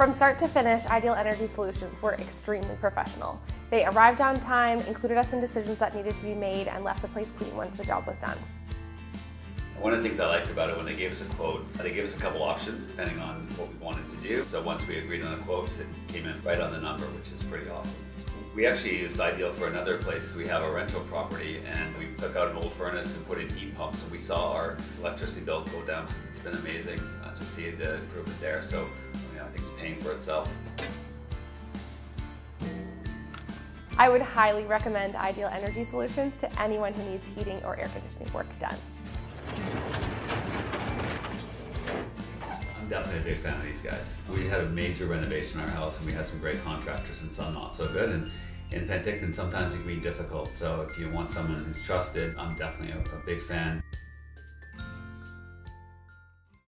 From start to finish, Ideal Energy Solutions were extremely professional. They arrived on time, included us in decisions that needed to be made, and left the place clean once the job was done. One of the things I liked about it when they gave us a quote, they gave us a couple options depending on what we wanted to do. So once we agreed on a quote, it came in right on the number, which is pretty awesome. We actually used Ideal for another place. We have a rental property and we took out an old furnace and put in heat pumps and we saw our electricity bill go down. It's been amazing uh, to see the improvement there. So I think it's paying for itself. I would highly recommend Ideal Energy Solutions to anyone who needs heating or air conditioning work done. I'm definitely a big fan of these guys. We had a major renovation in our house and we had some great contractors and some not so good. And in Penticton, sometimes it can be difficult. So if you want someone who's trusted, I'm definitely a, a big fan.